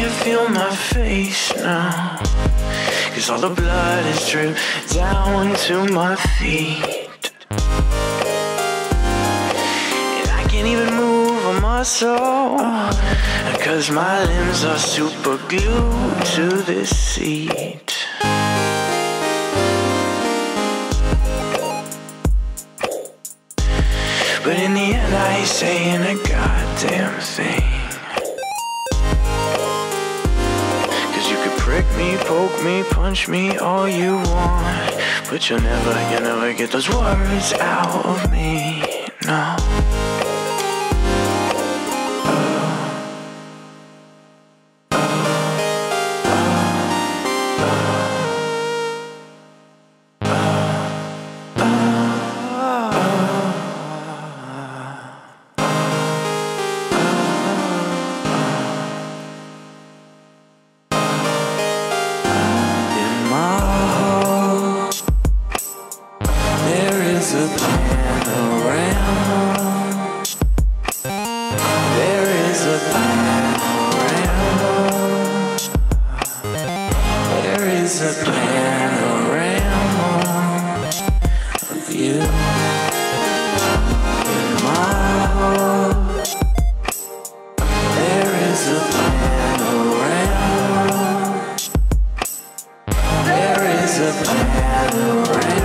can feel my face now. Cause all the blood is dripped down to my feet. And I can't even move a muscle. Cause my limbs are super glued to this seat. But in the end, I ain't saying a goddamn thing. Me, poke me, punch me all you want. But you'll never, you'll never get those words out of me. No. you in my heart. There is a panorama. There is a panorama.